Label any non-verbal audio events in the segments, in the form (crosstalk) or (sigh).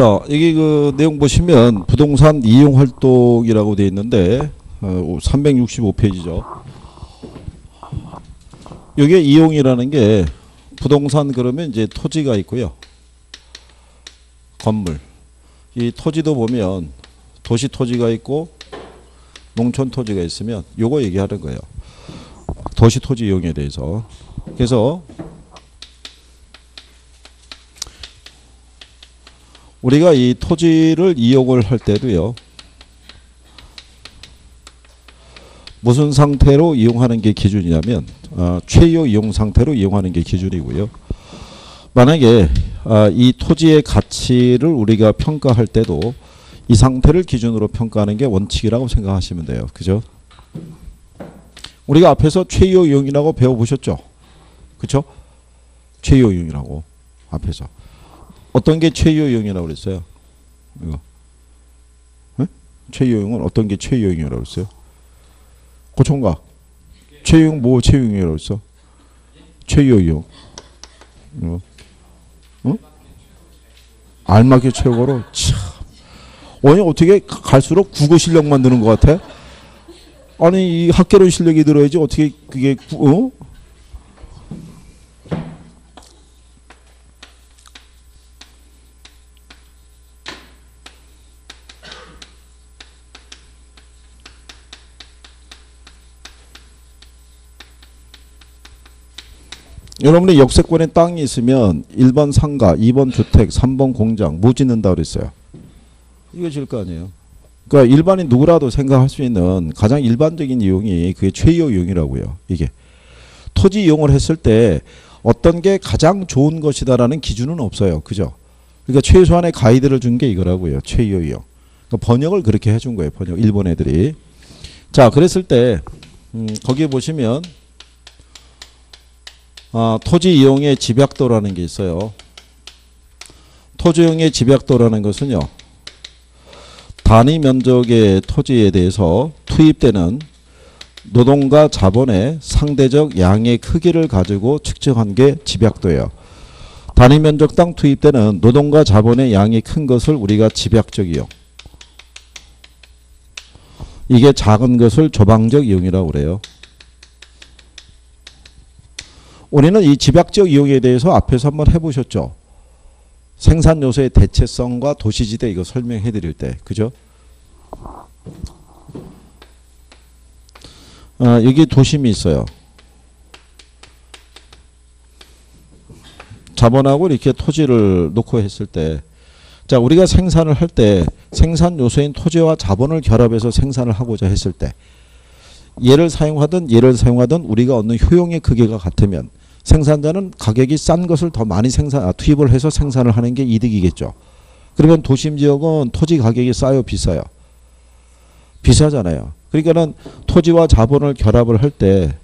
자, 여기 그 내용 보시면 부동산 이용 활동이라고 되어 있는데 어, 365페이지죠. 여기에 이용이라는 게 부동산 그러면 이제 토지가 있고요. 건물. 이 토지도 보면 도시 토지가 있고 농촌 토지가 있으면 요거 얘기하는 거예요. 도시 토지 이용에 대해서. 그래서 우리가 이 토지를 이용을 할 때도요. 무슨 상태로 이용하는 게 기준이냐면 어, 최요 이용 상태로 이용하는 게 기준이고요. 만약에 아, 이 토지의 가치를 우리가 평가할 때도 이 상태를 기준으로 평가하는 게 원칙이라고 생각하시면 돼요. 그죠? 우리가 앞에서 최요 이용이라고 배워보셨죠? 그쵸? 최요 이용이라고 앞에서 어떤 게 최요 이용이라고 그랬어요? 이거 에? 최요 이용은 어떤 게 최요 이용이라고 그랬어요? 고총각 이용 뭐 최요 이용이라고 그랬어? 이용 이거 어? 알맞게 최고로 참 아니 어떻게 갈수록 국어 실력만 드는 것 같아? 아니 이 학개론 실력이 들어야지 어떻게 그게 구- 어? 여러분의 역세권에 땅이 있으면 1번 상가, 2번 주택, 3번 공장 뭐 짓는다 그랬어요. 이거 질 거 아니에요. 그러니까 일반인 누구라도 생각할 수 있는 가장 일반적인 이용이 그게 최요 이용이라고요. 이게 토지 이용을 했을 때 어떤 게 가장 좋은 것이다라는 기준은 없어요. 그죠? 그러니까 최소한의 가이드를 준 게 이거라고요. 최요 이용. 그러니까 번역을 그렇게 해준 거예요. 번역 일본 애들이. 자, 그랬을 때 음, 거기에 보시면 아, 토지 이용의 집약도라는 게 있어요. 토지 이용의 집약도라는 것은요. 단위 면적의 토지에 대해서 투입되는 노동과 자본의 상대적 양의 크기를 가지고 측정한 게 집약도예요. 단위 면적당 투입되는 노동과 자본의 양이 큰 것을 우리가 집약적 이용. 이게 작은 것을 조방적 이용이라고 그래요. 우리는 이 집약적 이용에 대해서 앞에서 한번 해보셨죠. 생산 요소의 대체성과 도시지대 이거 설명해 드릴 때 그죠? 아, 여기 도심이 있어요. 자본하고 이렇게 토지를 놓고 했을 때, 자 우리가 생산을 할 때 생산 요소인 토지와 자본을 결합해서 생산을 하고자 했을 때, 얘를 사용하든 얘를 사용하든 우리가 얻는 효용의 크기가 같으면 생산자는 가격이 싼 것을 더 많이 생산 아, 투입을 해서 생산을 하는 게 이득이겠죠. 그러면 도심 지역은 토지 가격이 싸요, 비싸요. 비싸잖아요. 그러니까는 토지와 자본을 결합을 할 때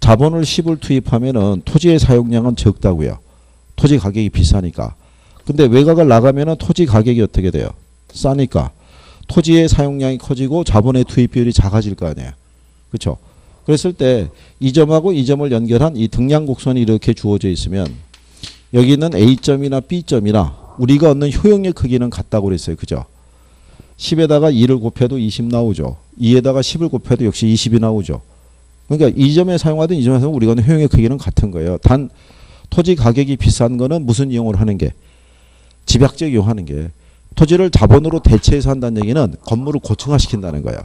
자본을 10을 투입하면은 토지의 사용량은 적다고요. 토지 가격이 비싸니까. 근데 외곽을 나가면은 토지 가격이 어떻게 돼요? 싸니까. 토지의 사용량이 커지고 자본의 투입 비율이 작아질 거 아니에요. 그렇죠? 그랬을 때 이 점하고 이 점을 연결한 이 등량 곡선이 이렇게 주어져 있으면 여기는 A점이나 B점이나 우리가 얻는 효용의 크기는 같다고 그랬어요. 그죠? 10에다가 2를 곱해도 20 나오죠. 2에다가 10을 곱해도 역시 20이 나오죠. 그러니까 이 점에 사용하든 이 점에 사용 우리가 얻는 효용의 크기는 같은 거예요. 단 토지 가격이 비싼 거는 무슨 이용을 하는 게 집약적 이용하는 게 토지를 자본으로 대체해서 한다는 얘기는 건물을 고층화시킨다는 거예요.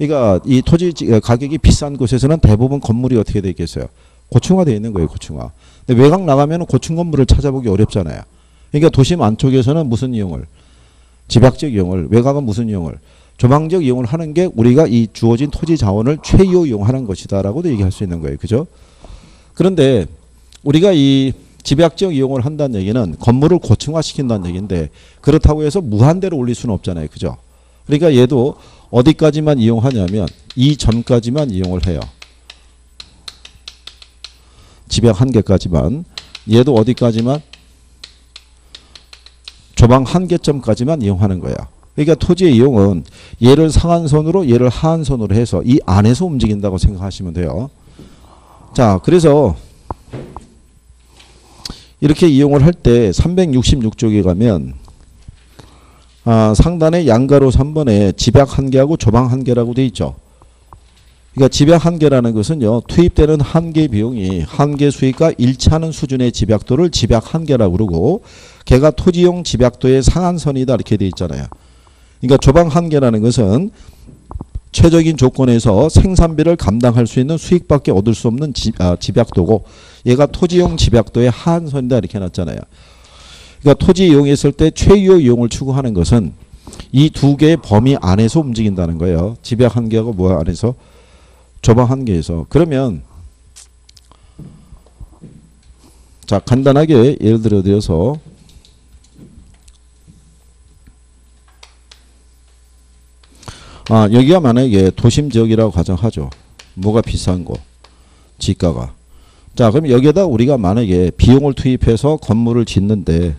그러니까 이 토지 가격이 비싼 곳에서는 대부분 건물이 어떻게 되어 있겠어요? 고층화되어 있는 거예요, 고층화. 근데 외곽 나가면 고층 건물을 찾아보기 어렵잖아요. 그러니까 도심 안쪽에서는 무슨 이용을? 집약적 이용을, 외곽은 무슨 이용을? 조망적 이용을 하는 게 우리가 이 주어진 토지 자원을 최요 이용하는 것이다라고도 얘기할 수 있는 거예요. 그죠? 그런데 우리가 이 집약적 이용을 한다는 얘기는 건물을 고층화시킨다는 얘기인데 그렇다고 해서 무한대로 올릴 수는 없잖아요. 그죠? 그러니까 얘도 어디까지만 이용하냐면 이 점까지만 이용을 해요. 집약 한 개까지만 얘도 어디까지만 조방 한 개점까지만 이용하는 거야. 그러니까 토지의 이용은 얘를 상한선으로 얘를 하한선으로 해서 이 안에서 움직인다고 생각하시면 돼요. 자, 그래서 이렇게 이용을 할 때 366쪽에 가면 아, 상단에 양가로 3번에 집약 한계하고 조방 한계라고 돼 있죠. 그러니까 집약 한계라는 것은요. 투입되는 한계 비용이 한계 수익과 일치하는 수준의 집약도를 집약 한계라고 그러고 걔가 토지용 집약도의 상한선이다 이렇게 돼 있잖아요. 그러니까 조방 한계라는 것은 최적인 조건에서 생산비를 감당할 수 있는 수익밖에 얻을 수 없는 지, 아, 집약도고 얘가 토지용 집약도의 하한선이다 이렇게 해놨잖아요. 그러니까 토지 이용했을 때 최유 이용을 추구하는 것은 이 두 개의 범위 안에서 움직인다는 거예요. 집약 한계하고 뭐 안에서 조방 한계에서 그러면 자 간단하게 예를 들어 드려서 아 여기가 만약에 도심 지역이라고 가정하죠. 뭐가 비싼 거 지가가 자 그럼 여기에다 우리가 만약에 비용을 투입해서 건물을 짓는데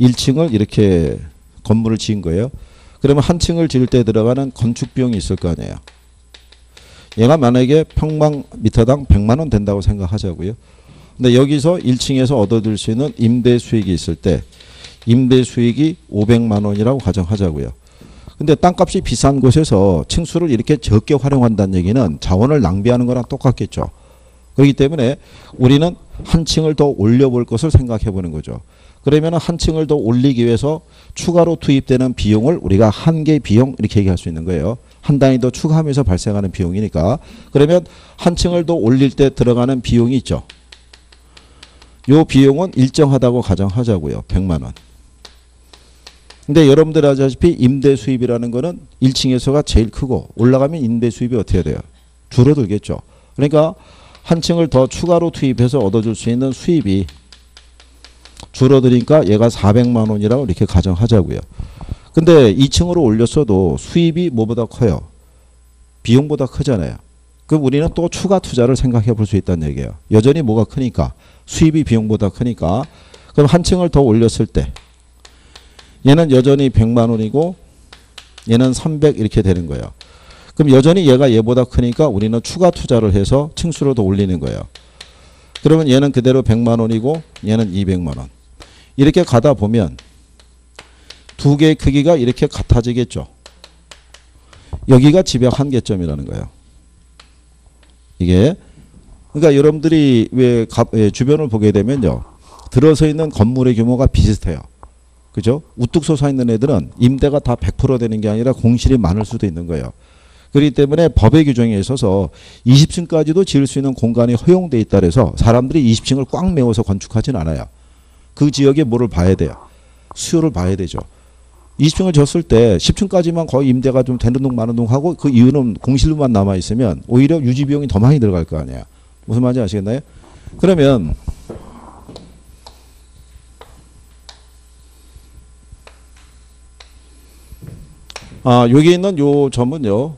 1층을 이렇게 건물을 지은 거예요. 그러면 한 층을 지을 때 들어가는 건축 비용이 있을 거 아니에요. 얘가 만약에 평방미터당 100만 원 된다고 생각하자고요. 근데 여기서 1층에서 얻어들 수 있는 임대 수익이 있을 때 임대 수익이 500만 원이라고 가정하자고요. 근데 땅값이 비싼 곳에서 층수를 이렇게 적게 활용한다는 얘기는 자원을 낭비하는 거랑 똑같겠죠. 그렇기 때문에 우리는 한 층을 더 올려볼 것을 생각해 보는 거죠. 그러면 한 층을 더 올리기 위해서 추가로 투입되는 비용을 우리가 한계 비용 이렇게 얘기할 수 있는 거예요. 한 단위 더 추가하면서 발생하는 비용이니까 그러면 한 층을 더 올릴 때 들어가는 비용이 있죠. 요 비용은 일정하다고 가정하자고요. 100만 원. 근데 여러분들 아시다시피 임대 수입이라는 거는 1층에서가 제일 크고 올라가면 임대 수입이 어떻게 돼요? 줄어들겠죠. 그러니까 한 층을 더 추가로 투입해서 얻어줄 수 있는 수입이 줄어드니까 얘가 400만 원이라고 이렇게 가정하자고요. 근데 2층으로 올렸어도 수입이 뭐보다 커요? 비용보다 크잖아요. 그럼 우리는 또 추가 투자를 생각해 볼 수 있다는 얘기예요. 여전히 뭐가 크니까 수입이 비용보다 크니까 그럼 한 층을 더 올렸을 때 얘는 여전히 100만 원이고 얘는 300 이렇게 되는 거예요. 그럼 여전히 얘가 얘보다 크니까 우리는 추가 투자를 해서 층수를 더 올리는 거예요. 그러면 얘는 그대로 100만 원이고 얘는 200만 원. 이렇게 가다 보면 두 개의 크기가 이렇게 같아지겠죠. 여기가 집약 한계점이라는 거예요. 이게 그러니까 여러분들이 왜 가- 예, 주변을 보게 되면요. 들어서 있는 건물의 규모가 비슷해요. 그죠? 우뚝 솟아 있는 애들은 임대가 다 100% 되는 게 아니라 공실이 많을 수도 있는 거예요. 그렇기 때문에 법의 규정에 있어서 20층까지도 지을 수 있는 공간이 허용돼 있다 그래서 사람들이 20층을 꽉 메워서 건축하진 않아요. 그 지역에 뭐를 봐야 돼요? 수요를 봐야 되죠. 20층을 졌을 때 10층까지만 거의 임대가 좀 되는 동 마는 동 하고 그 이유는 공실로만 남아 있으면 오히려 유지 비용이 더 많이 들어갈 거 아니야. 무슨 말인지 아시겠나요? 그러면 아, 여기 있는 요 점은요.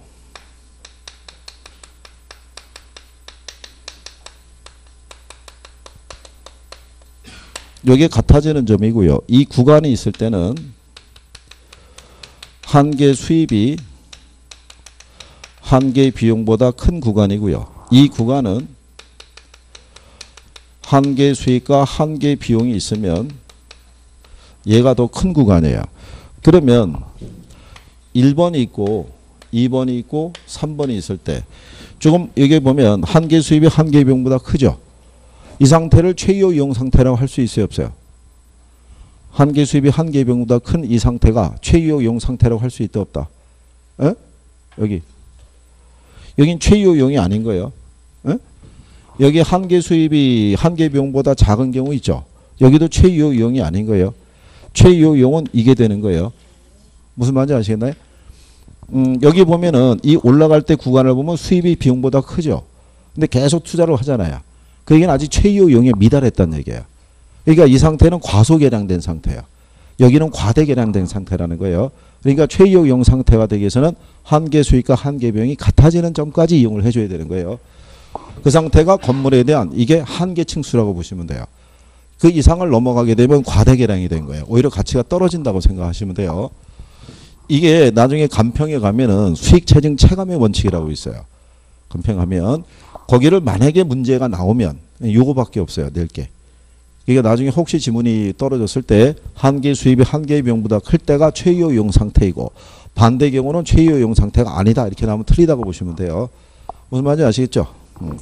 요게 같아지는 점이고요. 이 구간이 있을 때는 한계 수입이 한계 비용보다 큰 구간이고요. 이 구간은 한계 수익과 한계 비용이 있으면 얘가 더 큰 구간이에요. 그러면 1번이 있고 2번이 있고 3번이 있을 때 조금 여기 보면 한계 수입이 한계 비용보다 크죠. 이 상태를 최유 이용 상태라고 할 수 있어요 없어요? 한계 수입이 한계 비용보다 큰 이 상태가 최유 이용 상태라고 할 수 있다 없다? 에? 여기 여긴 최유 이용이 아닌 거예요. 에? 여기 한계 수입이 한계 비용보다 작은 경우 있죠. 여기도 최유 이용이 아닌 거예요. 최유 이용은 이게 되는 거예요. 무슨 말인지 아시겠나요? 음, 여기 보면은 이 올라갈 때 구간을 보면 수입이 비용보다 크죠. 근데 계속 투자를 하잖아요. 그 얘기는 아직 최유 용에 미달했다는 얘기예요. 그러니까 이 상태는 과소개량된 상태예요. 여기는 과대개량된 상태라는 거예요. 그러니까 최유 용 상태가 되기 위해서는 한계 수익과 한계 비용이 같아지는 점까지 이용을 해줘야 되는 거예요. 그 상태가 건물에 대한 이게 한계 층수라고 보시면 돼요. 그 이상을 넘어가게 되면 과대개량이 된 거예요. 오히려 가치가 떨어진다고 생각하시면 돼요. 이게 나중에 간평에 가면은 수익 체증 체감의 원칙이라고 있어요. 간평 하면 거기를 만약에 문제가 나오면 요거밖에 없어요. 낼 게. 이게 나중에 혹시 지문이 떨어졌을 때 한계 수입이 한계 비용보다 클 때가 이용 상태이고 반대 경우는 이용 상태가 아니다 이렇게 나오면 틀리다고 보시면 돼요. 무슨 말인지 아시겠죠? 음.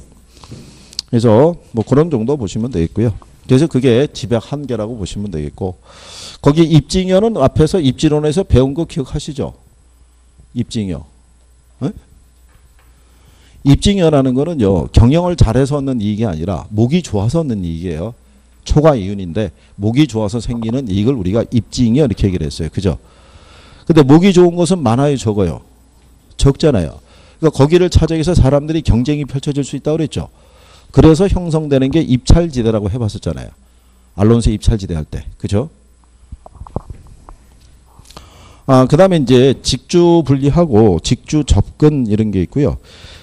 그래서 뭐 그런 정도 보시면 되겠고요. 그래서 그게 집약 한계라고 보시면 되겠고 거기 입증여는 앞에서 입지론에서 배운 거 기억하시죠? 입증여. 에? 입증여라는 거는요 경영을 잘해서 얻는 이익이 아니라 목이 좋아서 얻는 이익이에요. 초과 이윤인데 목이 좋아서 생기는 이익을 우리가 입증여 이렇게 얘기를 했어요. 그죠? 근데 목이 좋은 것은 많아요, 적어요? 적잖아요. 그러니까 거기를 찾아서 사람들이 경쟁이 펼쳐질 수 있다고 그랬죠. 그래서 형성되는 게 입찰지대라고 해봤었잖아요. 알론스 입찰지대 할 때. 그죠? 아, 그 다음에 이제 직주 분리하고 직주 접근 이런 게 있고요.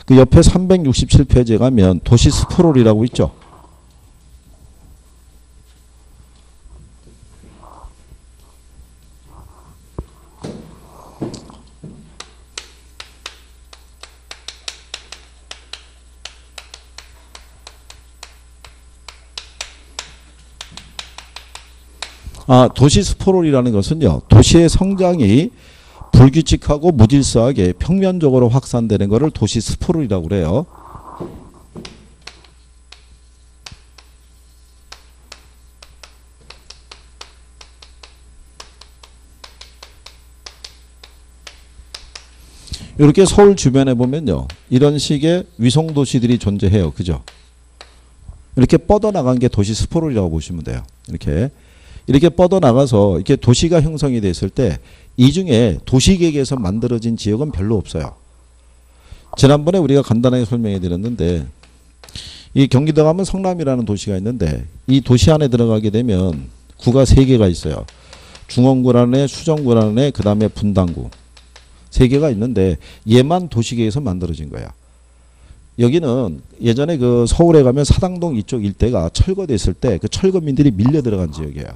그 옆에 367페이지에 가면 도시 스프롤이라고 있죠. 아, 도시 스포롤이라는 것은요. 도시의 성장이 불규칙하고 무질서하게 평면적으로 확산되는 것을 도시 스포롤이라고 그래요. 이렇게 서울 주변에 보면요. 이런 식의 위성 도시들이 존재해요. 그죠? 이렇게 뻗어나간 게 도시 스포롤이라고 보시면 돼요. 이렇게. 이렇게 뻗어나가서 이렇게 도시가 형성이 됐을 때 이 중에 도시계획에서 만들어진 지역은 별로 없어요. 지난번에 우리가 간단하게 설명해 드렸는데 이 경기도 가면 성남이라는 도시가 있는데 이 도시 안에 들어가게 되면 구가 세 개가 있어요. 중원구 안에 수정구 안에 그 다음에 분당구 세 개가 있는데 얘만 도시계획에서 만들어진 거야. 여기는 예전에 그 서울에 가면 사당동 이쪽 일대가 철거됐을 때 그 철거민들이 밀려 들어간 지역이에요.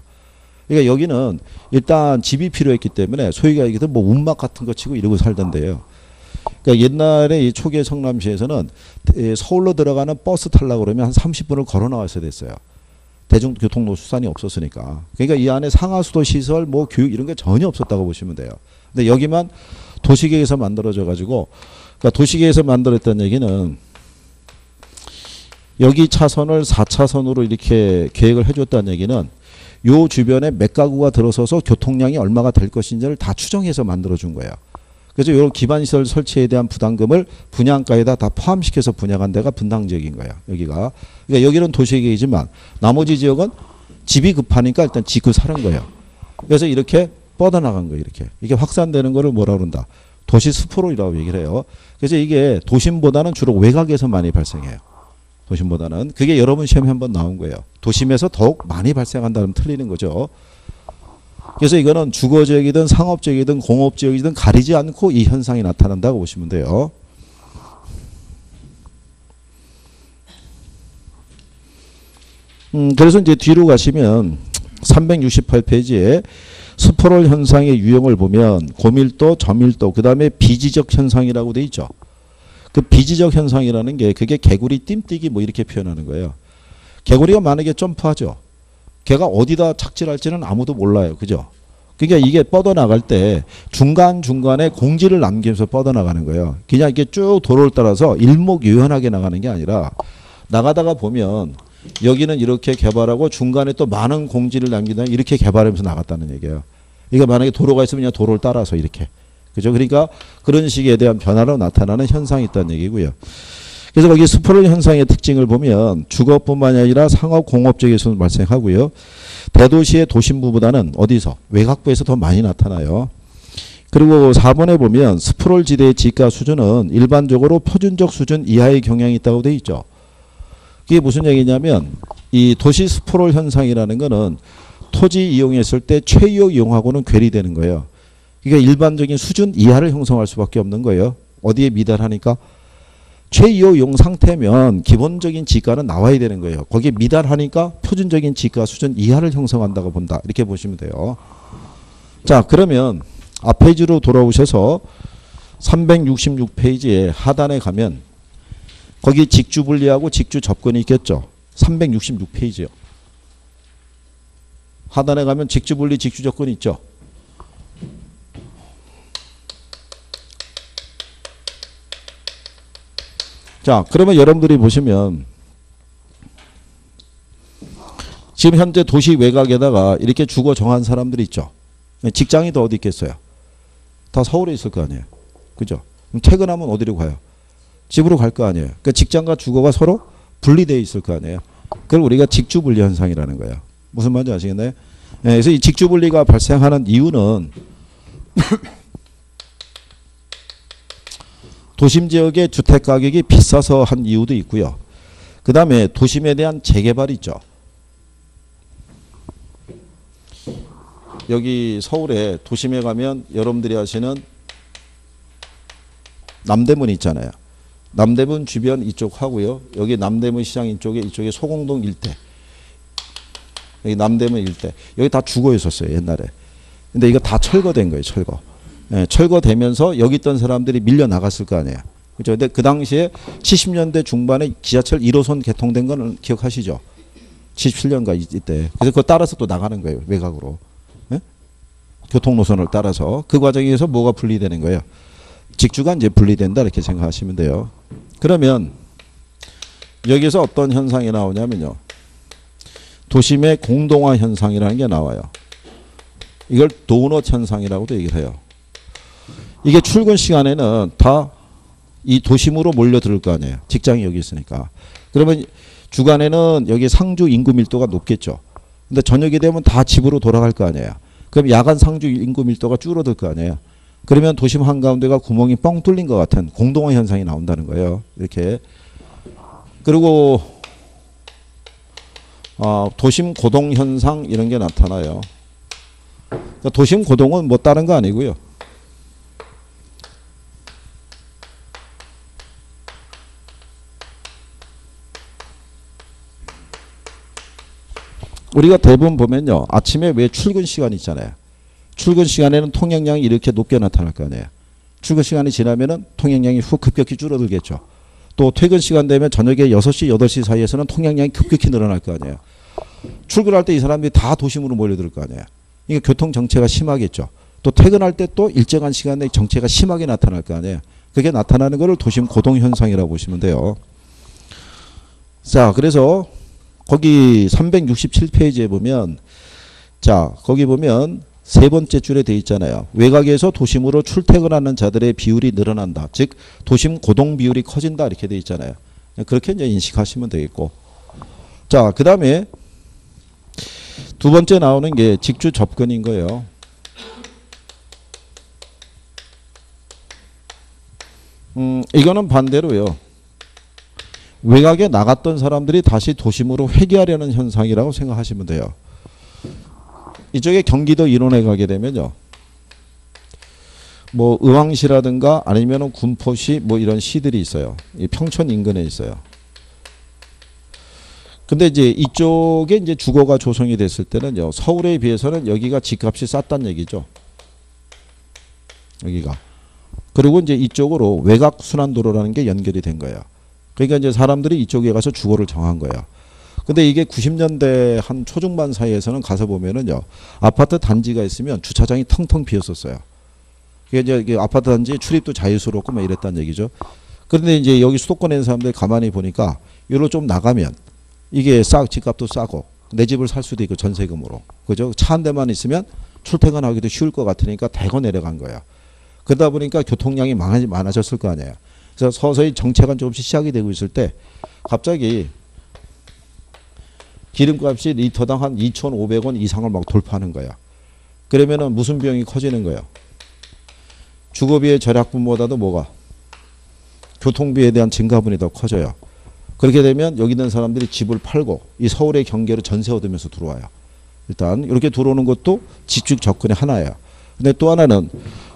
그러니까 여기는 일단 집이 필요했기 때문에 소위가 얘기해서 뭐 운막 같은 거 치고 이러고 살던데요. 그러니까 옛날에 이 초기의 성남시에서는 서울로 들어가는 버스 타려고 그러면 한 30분을 걸어 나왔어야 됐어요. 대중교통로 수단이 없었으니까. 그러니까 이 안에 상하수도 시설, 뭐 교육 이런 게 전혀 없었다고 보시면 돼요. 근데 여기만 도시계에서 만들어져 가지고 그러니까 도시계에서 만들었던 얘기는 여기 차선을 4차선으로 이렇게 계획을 해줬다는 얘기는 요 주변에 몇 가구가 들어서서 교통량이 얼마가 될 것인지를 다 추정해서 만들어 준 거예요. 그래서 요 기반시설 설치에 대한 부담금을 분양가에다 다 포함시켜서 분양한 데가 분당 지역인 거예요. 여기가. 그러니까 여기는 도시계획이지만 나머지 지역은 집이 급하니까 일단 짓고 사는 거예요. 그래서 이렇게 뻗어나간 거예요. 이렇게. 이게 확산되는 거를 뭐라 그런다. 도시 스포로이라고 얘기를 해요. 그래서 이게 도심보다는 주로 외곽에서 많이 발생해요. 도심보다는 그게 여러분 시험에 한번 나온 거예요. 도심에서 더욱 많이 발생한다면 틀리는 거죠. 그래서 이거는 주거 지역이든 상업 지역이든 공업 지역이든 가리지 않고 이 현상이 나타난다고 보시면 돼요. 음, 그래서 이제 뒤로 가시면 368페이지에 스포롤 현상의 유형을 보면 고밀도, 저밀도, 그 다음에 비지적 현상이라고 돼 있죠. 그 비지적 현상이라는 게 그게 개구리 띵뛰기 뭐 이렇게 표현하는 거예요. 개구리가 만약에 점프하죠. 걔가 어디다 착질할지는 아무도 몰라요. 그죠? 그러니까 이게 뻗어나갈 때 중간중간에 공지를 남기면서 뻗어나가는 거예요. 그냥 이렇게 쭉 도로를 따라서 일목요연하게 나가는 게 아니라 나가다가 보면 여기는 이렇게 개발하고 중간에 또 많은 공지를 남기다 이렇게 개발하면서 나갔다는 얘기예요. 이게 만약에 도로가 있으면 그냥 도로를 따라서 이렇게. 그죠? 그러니까 그런 식에 대한 변화로 나타나는 현상이 있다는 얘기고요. 그래서 거기 스포럴 현상의 특징을 보면 주거뿐만 아니라 상업 공업 쪽에서도 발생하고요. 대도시의 도심부보다는 어디서 외곽부에서 더 많이 나타나요. 그리고 4번에 보면 스프롤 지대의 지가 수준은 일반적으로 표준적 수준 이하의 경향이 있다고 돼 있죠. 그게 무슨 얘기냐면 이 도시 스프롤 현상이라는 거는 토지 이용했을 때 최유 이용하고는 괴리되는 거예요. 그러니까 일반적인 수준 이하를 형성할 수밖에 없는 거예요. 어디에 미달하니까 최이용 상태면 기본적인 지가는 나와야 되는 거예요. 거기에 미달하니까 표준적인 지가 수준 이하를 형성한다고 본다. 이렇게 보시면 돼요. 자, 그러면 앞 페이지로 돌아오셔서 366페이지에 하단에 가면 거기 직주 분리하고 직주 접근이 있겠죠. 366페이지요. 하단에 가면 직주 분리 직주조건 있죠. 자, 그러면 여러분들이 보시면 지금 현재 도시 외곽에다가 이렇게 주거 정한 사람들이 있죠. 직장이 더 어디 있겠어요? 다 서울에 있을 거 아니에요. 그죠? 그럼 퇴근하면 어디로 가요? 집으로 갈 거 아니에요. 그러니까 직장과 주거가 서로 분리되어 있을 거 아니에요. 그걸 우리가 직주 분리 현상이라는 거예요. 무슨 말인지 아시겠나요? 예, 그래서 이 직주 분리가 발생하는 이유는 도심 지역의 주택 가격이 비싸서 한 이유도 있고요. 그 다음에 도심에 대한 재개발이 있죠. 여기 서울에 도심에 가면 여러분들이 아시는 남대문 있잖아요. 남대문 주변 이쪽 하고요. 여기 남대문 시장 이쪽에 이쪽에 소공동 일대. 여기 남대문 일대. 여기 다 주거 있었어요, 옛날에. 근데 이거 다 철거된 거예요, 철거. 예, 철거되면서 여기 있던 사람들이 밀려 나갔을 거 아니에요. 그죠? 근데 그 당시에 70년대 중반에 지하철 1호선 개통된 거는 기억하시죠? 77년가 이때. 그래서 그거 따라서 또 나가는 거예요, 외곽으로. 예? 교통 노선을 따라서. 그 과정에서 뭐가 분리되는 거예요? 직주가 이제 분리된다 이렇게 생각하시면 돼요. 그러면 여기서 어떤 현상이 나오냐면요. 도심의 공동화 현상이라는 게 나와요. 이걸 도넛 현상이라고도 얘기를 해요. 이게 출근 시간에는 다 이 도심으로 몰려들 거 아니에요. 직장이 여기 있으니까. 그러면 주간에는 여기 상주 인구 밀도가 높겠죠. 근데 저녁이 되면 다 집으로 돌아갈 거 아니에요. 그럼 야간 상주 인구 밀도가 줄어들 거 아니에요. 그러면 도심 한가운데가 구멍이 뻥 뚫린 것 같은 공동화 현상이 나온다는 거예요. 이렇게. 그리고 어, 도심 고동 현상 이런 게 나타나요. 그러니까 도심 고동은 뭐 다른 거 아니고요. 우리가 대부분 보면요. 아침에 왜 출근 시간 있잖아요. 출근 시간에는 통행량이 이렇게 높게 나타날 거 아니에요. 출근 시간이 지나면은 통행량이 훅 급격히 줄어들겠죠. 또 퇴근 시간 되면 저녁에 6시, 8시 사이에서는 통행량이 급격히 늘어날 거 아니에요. 출근할 때 이 사람들이 다 도심으로 몰려들 거 아니에요. 이게 교통 정체가 심하겠죠. 또 퇴근할 때 또 일정한 시간에 정체가 심하게 나타날 거 아니에요. 그게 나타나는 것을 도심 고동 현상이라고 보시면 돼요. 자, 그래서 거기 367페이지에 보면 자, 거기 보면 세 번째 줄에 돼 있잖아요. 외곽에서 도심으로 출퇴근하는 자들의 비율이 늘어난다. 즉 도심 고동 비율이 커진다 이렇게 돼 있잖아요. 그렇게 이제 인식하시면 되겠고. 자, 그 다음에 두 번째 나오는 게 직주 접근인 거예요. 음, 이거는 반대로요. 외곽에 나갔던 사람들이 다시 도심으로 회귀하려는 현상이라고 생각하시면 돼요. 이쪽에 경기도 일원에 가게 되면요. 뭐 의왕시라든가 아니면 군포시 뭐 이런 시들이 있어요. 이 평촌 인근에 있어요. 근데 이제 이쪽에 이제 주거가 조성이 됐을 때는요. 서울에 비해서는 여기가 집값이 쌌단 얘기죠. 여기가. 그리고 이제 이쪽으로 외곽 순환도로라는 게 연결이 된 거예요. 그러니까 이제 사람들이 이쪽에 가서 주거를 정한 거예요. 근데 이게 90년대 한 초중반 사이에서는 가서 보면은요. 아파트 단지가 있으면 주차장이 텅텅 비었었어요. 그게 이제 아파트 단지 출입도 자유스럽고 막 이랬다는 얘기죠. 그런데 이제 여기 수도권에 있는 사람들 가만히 보니까 요로 좀 나가면 이게 싸 집값도 싸고 내 집을 살 수도 있고 전세금으로. 그죠? 차 한 대만 있으면 출퇴근하기도 쉬울 것 같으니까 대거 내려간 거예요. 그러다 보니까 교통량이 많아- 많아졌을 거 아니에요. 그래서 서서히 정체가 조금씩 시작이 되고 있을 때 갑자기 기름값이 리터당 한 2,500원 이상을 막 돌파하는 거야. 그러면은 무슨 비용이 커지는 거예요? 주거비의 절약분보다도 뭐가? 교통비에 대한 증가분이 더 커져요. 그렇게 되면 여기 있는 사람들이 집을 팔고 이 서울의 경계로 전세 얻으면서 들어와요. 일단 이렇게 들어오는 것도 집중 접근의 하나예요. 근데 또 하나는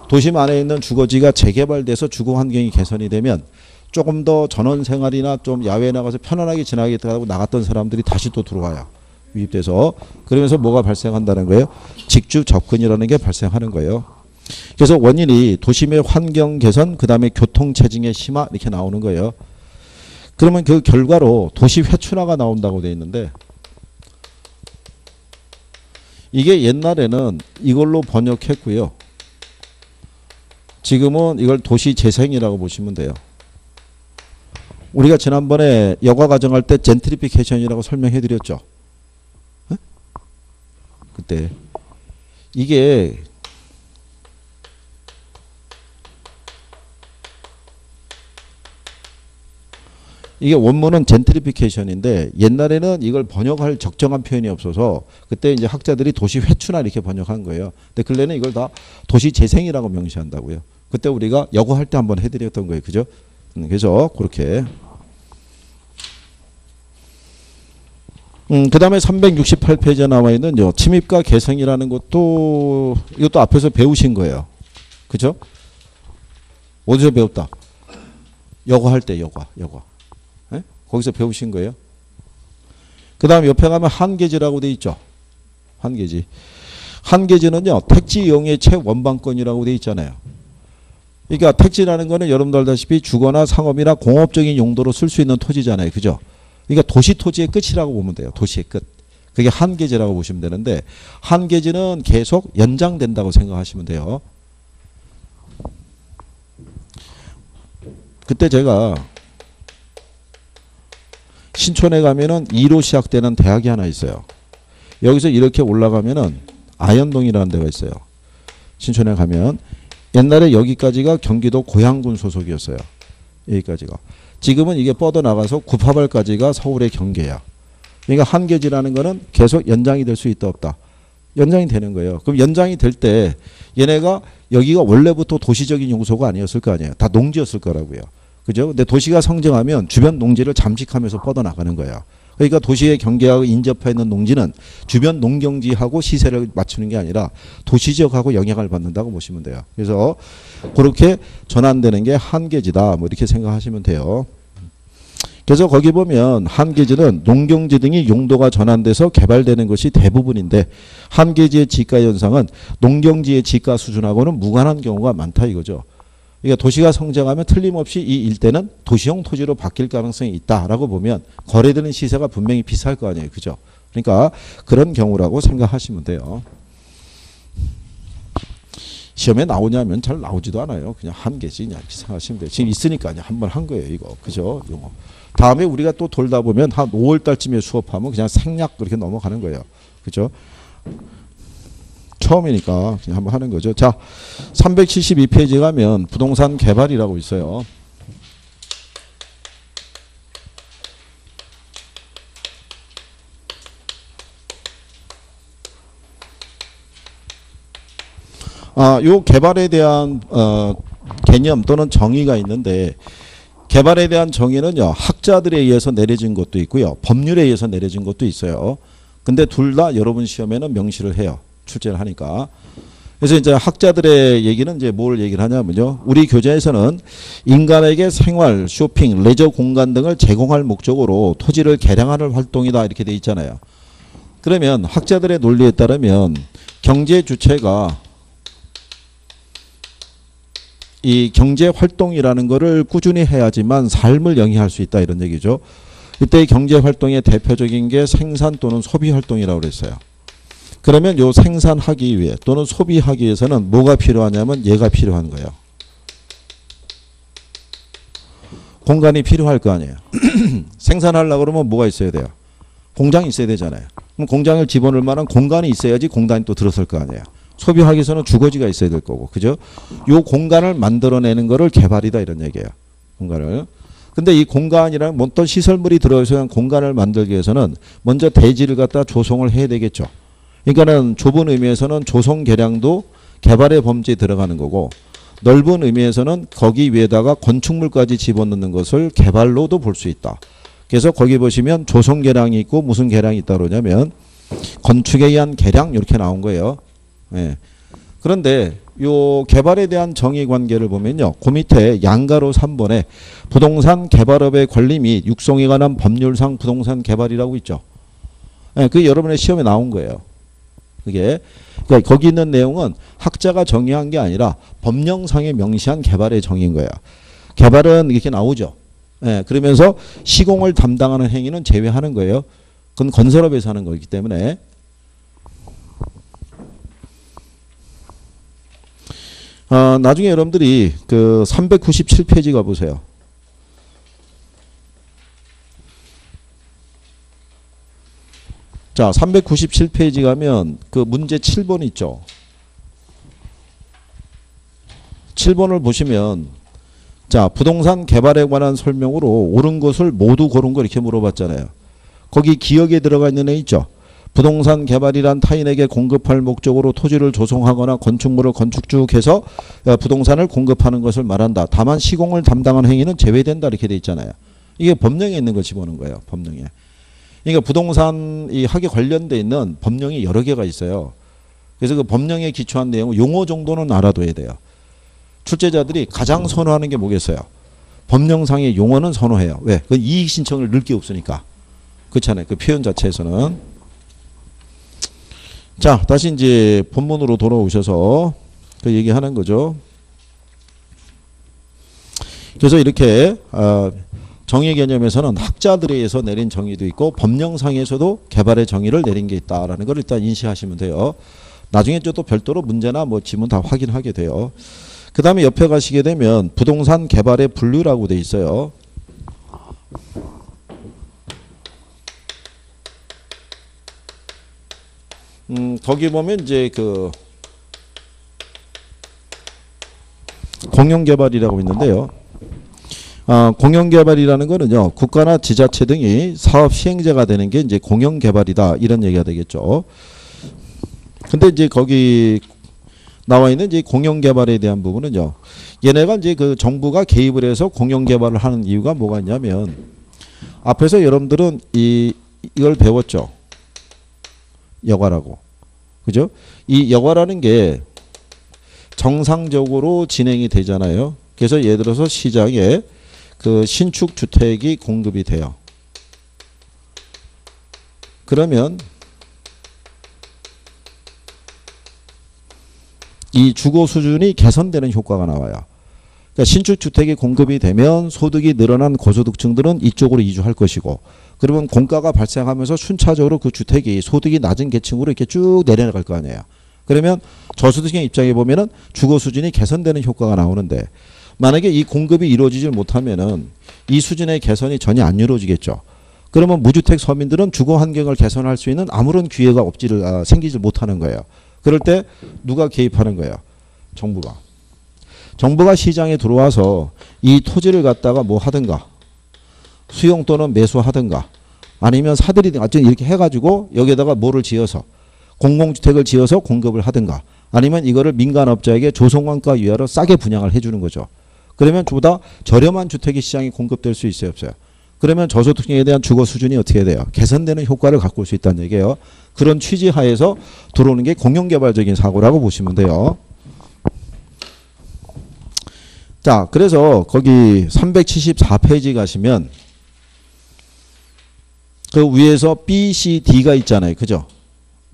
도심 안에 있는 주거지가 재개발돼서 주거 환경이 개선이 되면 조금 더 전원 생활이나 좀 야외에 나가서 편안하게 지나겠다고 나갔던 사람들이 다시 또 들어와요. 유입돼서 그러면서 뭐가 발생한다는 거예요? 직주 접근이라는 게 발생하는 거예요. 그래서 원인이 도심의 환경 개선, 그 다음에 교통 체증의 심화 이렇게 나오는 거예요. 그러면 그 결과로 도시 회춘화가 나온다고 돼 있는데 이게 옛날에는 이걸로 번역했고요. 지금은 이걸 도시 재생이라고 보시면 돼요. 우리가 지난번에 여가 과정할 때 젠트리피케이션이라고 설명해 드렸죠. 에? 그때 이게 이게 원문은 젠트리피케이션인데 옛날에는 이걸 번역할 적정한 표현이 없어서 그때 이제 학자들이 도시 회춘화 이렇게 번역한 거예요. 근데 근래는 이걸 다 도시 재생이라고 명시한다고요. 그때 우리가 여고 할 때 한번 해드렸던 거예요. 그죠? 음, 그래서 그렇게 음, 그 다음에 368페이지에 나와 있는 요 침입과 개성이라는 것도 이것도 앞에서 배우신 거예요. 그죠? 어디서 배웠다? 여고 할 때 여과, 여과. 예? 거기서 배우신 거예요. 그 다음 옆에 가면 한계지라고 돼 있죠. 한계지. 한계지는요, 택지 이용의 최원방권이라고 돼 있잖아요. 그러니까 택지라는 거는 여러분들 알다시피 주거나 상업이나 공업적인 용도로 쓸 수 있는 토지잖아요. 그죠? 그러니까 도시 토지의 끝이라고 보면 돼요. 도시의 끝. 그게 한계지라고 보시면 되는데 한계지는 계속 연장된다고 생각하시면 돼요. 그때 제가 신촌에 가면은 2로 시작되는 대학이 하나 있어요. 여기서 이렇게 올라가면은 아현동이라는 데가 있어요. 신촌에 가면 옛날에 여기까지가 경기도 고양군 소속이었어요. 여기까지가. 지금은 이게 뻗어나가서 구파발까지가 서울의 경계야. 그러니까 한계지라는 거는 계속 연장이 될 수 있다 없다. 연장이 되는 거예요. 그럼 연장이 될 때 얘네가 여기가 원래부터 도시적인 용소가 아니었을 거 아니에요. 다 농지였을 거라고요. 그죠? 근데 도시가 성장하면 주변 농지를 잠식하면서 뻗어나가는 거예요. 그러니까 도시의 경계하고 인접해 있는 농지는 주변 농경지하고 시세를 맞추는 게 아니라 도시 지역하고 영향을 받는다고 보시면 돼요. 그래서 그렇게 전환되는 게 한계지다. 뭐 이렇게 생각하시면 돼요. 그래서 거기 보면 한계지는 농경지 등이 용도가 전환돼서 개발되는 것이 대부분인데 한계지의 지가 현상은 농경지의 지가 수준하고는 무관한 경우가 많다 이거죠. 그러니까 도시가 성장하면 틀림없이 이 일대는 도시형 토지로 바뀔 가능성이 있다라고 보면 거래되는 시세가 분명히 비쌀 거 아니에요. 그죠? 그러니까 그런 경우라고 생각하시면 돼요. 시험에 나오냐면 잘 나오지도 않아요. 그냥 한 개지 그냥 생각하시면 돼요. 지금 있으니까 한번 한 거예요. 이거. 그죠? 용어. 다음에 우리가 또 돌다 보면 한 5월 달쯤에 수업하면 그냥 생략 그렇게 넘어가는 거예요. 그죠? 처음이니까 그냥 한번 하는 거죠. 자, 372페이지 가면 부동산 개발이라고 있어요. 아, 요 개발에 대한 어, 개념 또는 정의가 있는데 개발에 대한 정의는요 학자들에 의해서 내려진 것도 있고요 법률에 의해서 내려진 것도 있어요. 근데 둘 다 여러분 시험에는 명시를 해요. 출제를 하니까. 그래서 이제 학자들의 얘기는 이제 뭘 얘기를 하냐면요. 우리 교재에서는 인간에게 생활, 쇼핑, 레저 공간 등을 제공할 목적으로 토지를 개량하는 활동이다 이렇게 돼 있잖아요. 그러면 학자들의 논리에 따르면 경제 주체가 이 경제 활동이라는 거를 꾸준히 해야지만 삶을 영위할 수 있다 이런 얘기죠. 이때 경제 활동의 대표적인 게 생산 또는 소비 활동이라고 그랬어요. 그러면 요 생산하기 위해 또는 소비하기 위해서는 뭐가 필요하냐면 얘가 필요한 거예요. 공간이 필요할 거 아니에요. (clears throat) 생산하려고 그러면 뭐가 있어야 돼요? 공장이 있어야 되잖아요. 그럼 공장을 집어넣을 만한 공간이 있어야지 공단이 또 들어설 거 아니에요. 소비하기 위해서는 주거지가 있어야 될 거고. 그죠? 요 공간을 만들어내는 거를 개발이다 이런 얘기예요. 공간을. 근데 이 공간이랑 어떤 시설물이 들어있어야 공간을 만들기 위해서는 먼저 대지를 갖다 조성을 해야 되겠죠. 그러니까는 좁은 의미에서는 조성 개량도 개발의 범죄에 들어가는 거고 넓은 의미에서는 거기 위에다가 건축물까지 집어넣는 것을 개발로도 볼 수 있다. 그래서 거기 보시면 조성 개량이 있고 무슨 개량이 있다 그러냐면 건축에 의한 개량 이렇게 나온 거예요. 예. 그런데 요 개발에 대한 정의 관계를 보면요. 그 밑에 양가로 3번에 부동산 개발업의 권리 및 육성에 관한 법률상 부동산 개발이라고 있죠. 예, 그게 여러분의 시험에 나온 거예요. 그게 그러니까 거기 있는 내용은 학자가 정의한 게 아니라 법령상에 명시한 개발의 정의인 거예요. 개발은 이렇게 나오죠. 예, 그러면서 시공을 담당하는 행위는 제외하는 거예요. 그건 건설업에서 하는 거기 때문에 어, 나중에 여러분들이 그 397페이지 가보세요. 자, 397페이지 가면 그 문제 7번 있죠. 7번을 보시면 자, 부동산 개발에 관한 설명으로 옳은 것을 모두 고른 거 이렇게 물어봤잖아요. 거기 기억에 들어가 있는 애 있죠. 부동산 개발이란 타인에게 공급할 목적으로 토지를 조성하거나 건축물을 건축주해서 부동산을 공급하는 것을 말한다. 다만 시공을 담당한 행위는 제외된다 이렇게 돼 있잖아요. 이게 법령에 있는 거 집어넣은 거예요. 법령에. 그러니까 부동산 이 학에 관련돼 있는 법령이 여러 개가 있어요. 그래서 그 법령에 기초한 내용 용어 정도는 알아둬야 돼요. 출제자들이 가장 선호하는 게 뭐겠어요? 법령상의 용어는 선호해요. 왜? 그 이익 신청을 넣을 게 없으니까. 그렇잖아요. 그 표현 자체에서는. 자, 다시 이제 본문으로 돌아오셔서 그 얘기하는 거죠. 그래서 이렇게 어, 정의 개념에서는 학자들에 의해서 내린 정의도 있고 법령상에서도 개발의 정의를 내린 게 있다라는 걸 일단 인식하시면 돼요. 나중에 또 별도로 문제나 뭐 지문 다 확인하게 돼요. 그 다음에 옆에 가시게 되면 부동산 개발의 분류라고 돼 있어요. 음, 거기 보면 이제 그 공영개발이라고 있는데요. 아, 공영개발이라는 거는요, 국가나 지자체 등이 사업 시행자가 되는 게 이제 공영개발이다. 이런 얘기가 되겠죠. 근데 이제 거기 나와 있는 이제 공영개발에 대한 부분은요, 얘네가 이제 그 정부가 개입을 해서 공영개발을 하는 이유가 뭐가 있냐면, 앞에서 여러분들은 이, 이걸 배웠죠. 여과라고. 그죠? 이 여과라는 게 정상적으로 진행이 되잖아요. 그래서 예를 들어서 시장에 그 신축 주택이 공급이 돼요. 그러면 이 주거 수준이 개선되는 효과가 나와요. 그러니까 신축 주택이 공급이 되면 소득이 늘어난 고소득층들은 이쪽으로 이주할 것이고 그러면 공가가 발생하면서 순차적으로 그 주택이 소득이 낮은 계층으로 이렇게 쭉 내려갈 거 아니에요. 그러면 저소득층의 입장에 보면은 주거 수준이 개선되는 효과가 나오는데 만약에 이 공급이 이루어지질 못하면은 이 수준의 개선이 전혀 안 이루어지겠죠. 그러면 무주택 서민들은 주거 환경을 개선할 수 있는 아무런 기회가 없지를 아, 생기지 못하는 거예요. 그럴 때 누가 개입하는 거예요? 정부가. 정부가 시장에 들어와서 이 토지를 갖다가 뭐 하든가 수용 또는 매수하든가 아니면 사들이든가 이렇게 해가지고 여기에다가 뭐를 지어서 공공주택을 지어서 공급을 하든가 아니면 이거를 민간업자에게 조성wan가 이하로 싸게 분양을 해주는 거죠. 그러면 보다 저렴한 주택이 시장에 공급될 수 있어요 없어요. 그러면 저소득층에 대한 주거 수준이 어떻게 돼요? 개선되는 효과를 갖고 올 수 있다는 얘기예요. 그런 취지 하에서 들어오는 게 공영개발적인 사고라고 보시면 돼요. 자, 그래서 거기 374페이지 가시면 그 위에서 B, C, D가 있잖아요. 그죠?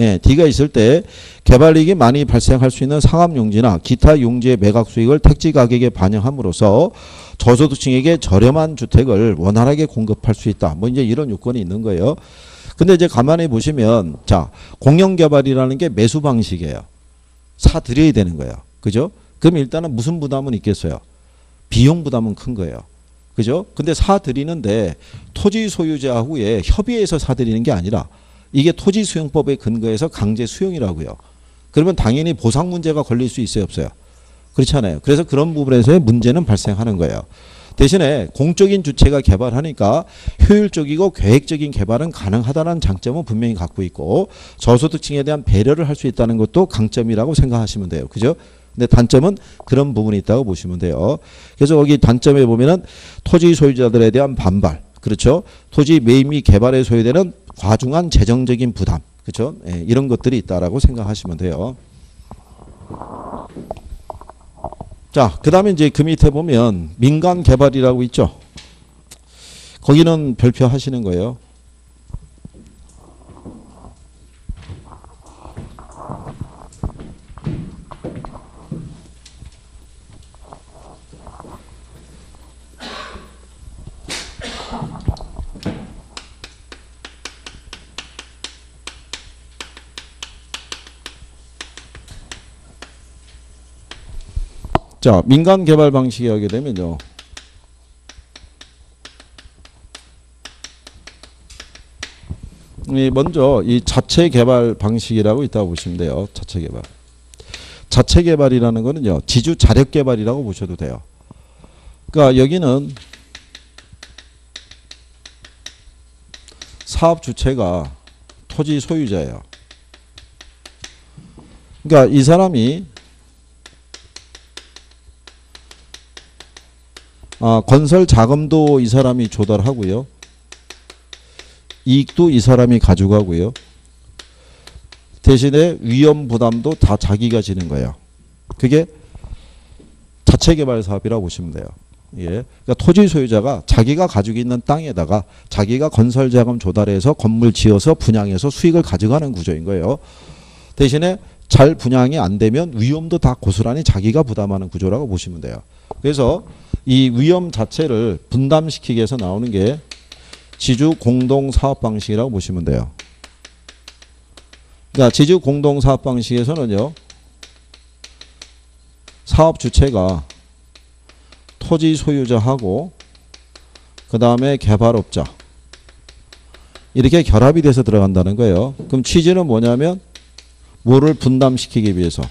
예, D가 있을 때 개발이익이 많이 발생할 수 있는 상업용지나 기타 용지의 매각 수익을 택지 가격에 반영함으로써 저소득층에게 저렴한 주택을 원활하게 공급할 수 있다. 뭐 이제 이런 요건이 있는 거예요. 근데 이제 가만히 보시면 자, 공영 개발이라는 게 매수 방식이에요. 사 드려야 되는 거예요. 그죠? 그럼 일단은 무슨 부담은 있겠어요? 비용 부담은 큰 거예요. 그죠? 근데 사들이는데 토지 소유자하고의 협의해서 사들이는 게 아니라 이게 토지 수용법에 근거해서 강제 수용이라고요. 그러면 당연히 보상 문제가 걸릴 수 있어요, 없어요? 그렇잖아요. 그래서 그런 부분에서의 문제는 발생하는 거예요. 대신에 공적인 주체가 개발하니까 효율적이고 계획적인 개발은 가능하다는 장점은 분명히 갖고 있고 저소득층에 대한 배려를 할 수 있다는 것도 강점이라고 생각하시면 돼요. 그죠? 근데 단점은 그런 부분이 있다고 보시면 돼요. 그래서 거기 단점에 보면은 토지 소유자들에 대한 반발, 그렇죠? 토지 매입 및 개발에 소요되는 과중한 재정적인 부담, 그렇죠? 예, 이런 것들이 있다라고 생각하시면 돼요. 자, 그다음에 이제 그 밑에 보면 민간 개발이라고 있죠. 거기는 별표 하시는 거예요. 자, 민간 개발 방식이 하게 되면요. 이 먼저 이 자체 개발 방식이라고 있다고 보시면 돼요. 자체 개발. 자체 개발이라는 거는요. 지주 자력 개발이라고 보셔도 돼요. 그러니까 여기는 사업 주체가 토지 소유자예요. 그러니까 이 사람이 아, 건설 자금도 이 사람이 조달하고요. 이익도 이 사람이 가져가고요. 대신에 위험 부담도 다 자기가 지는 거예요. 그게 자체 개발 사업이라고 보시면 돼요. 예. 그러니까 토지 소유자가 자기가 가지고 있는 땅에다가 자기가 건설 자금 조달해서 건물 지어서 분양해서 수익을 가져가는 구조인 거예요. 대신에 잘 분양이 안 되면 위험도 다 고스란히 자기가 부담하는 구조라고 보시면 돼요. 그래서 이 위험 자체를 분담시키기 위해서 나오는 게 지주 공동 사업 방식이라고 보시면 돼요. 그러니까 지주 공동 사업 방식에서는요. 사업 주체가 토지 소유자하고 그 다음에 개발업자 이렇게 결합이 돼서 들어간다는 거예요. 그럼 취지는 뭐냐면 뭐를 분담시키기 위해서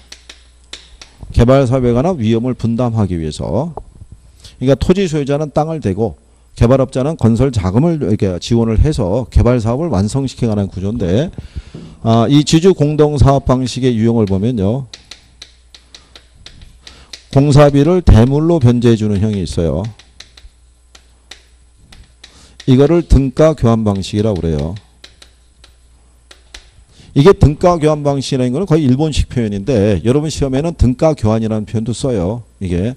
개발 사업에 관한 위험을 분담하기 위해서 그러니까 토지 소유자는 땅을 대고 개발업자는 건설 자금을 이렇게 지원을 해서 개발 사업을 완성시켜가는 구조인데 아, 이 지주 공동 사업 방식의 유형을 보면요. 공사비를 대물로 변제해 주는 형이 있어요. 이거를 등가 교환 방식이라고 그래요. 이게 등가 교환 방식이라는 거는 거의 일본식 표현인데 여러분 시험에는 등가 교환이라는 표현도 써요. 이게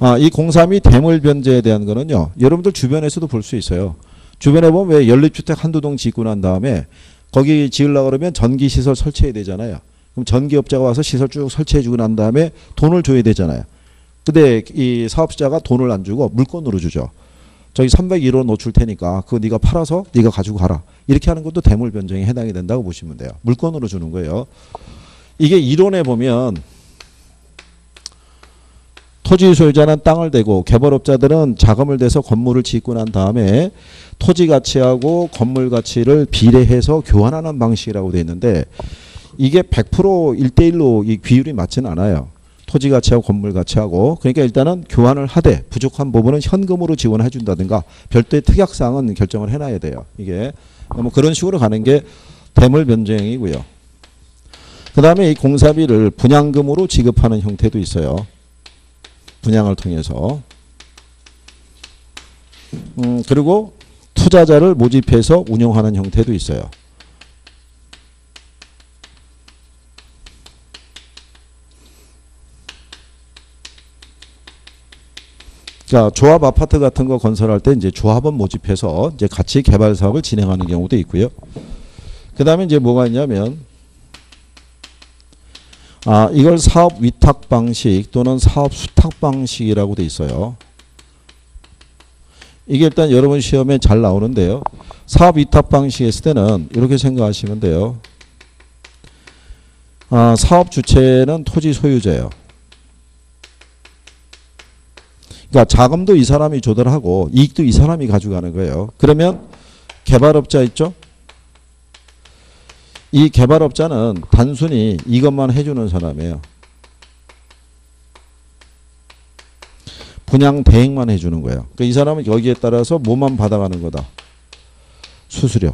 아, 이 공사비 대물 변제에 대한 거는요. 여러분들 주변에서도 볼 수 있어요. 주변에 보면 왜 연립주택 한두 동 짓고 난 다음에 거기 지으려고 그러면 전기 시설 설치해야 되잖아요. 그럼 전기업자가 와서 시설 쭉 설치해 주고 난 다음에 돈을 줘야 되잖아요. 근데 이 사업자가 돈을 안 주고 물건으로 주죠. 저기 301호 노출 테니까 그거 네가 팔아서 네가 가지고 가라. 이렇게 하는 것도 대물 변경에 해당이 된다고 보시면 돼요. 물건으로 주는 거예요. 이게 이론에 보면 토지 소유자는 땅을 대고 개발업자들은 자금을 대서 건물을 짓고 난 다음에 토지 가치하고 건물 가치를 비례해서 교환하는 방식이라고 돼 있는데 이게 100% 1대1로 이 비율이 맞지는 않아요. 토지 가치하고 건물 가치하고 그러니까 일단은 교환을 하되 부족한 부분은 현금으로 지원해 준다든가 별도의 특약 사항은 결정을 해 놔야 돼요. 이게 뭐 그런 식으로 가는 게 대물 변경이고요. 그 다음에 이 공사비를 분양금으로 지급하는 형태도 있어요. 분양을 통해서 음, 그리고 투자자를 모집해서 운영하는 형태도 있어요. 자, 조합 아파트 같은 거 건설할 때 이제 조합원 모집해서 이제 같이 개발 사업을 진행하는 경우도 있고요. 그 다음에 이제 뭐가 있냐면 아, 이걸 사업 위탁 방식 또는 사업 수탁 방식이라고 돼 있어요. 이게 일단 여러분 시험에 잘 나오는데요. 사업 위탁 방식 했을 때는 이렇게 생각하시면 돼요. 아, 사업 주체는 토지 소유자예요. 그러니까 자금도 이 사람이 조달하고 이익도 이 사람이 가져가는 거예요. 그러면 개발업자 있죠? 이 개발업자는 단순히 이것만 해주는 사람이에요. 분양 대행만 해주는 거예요. 그러니까 이 사람은 여기에 따라서 뭐만 받아가는 거다. 수수료.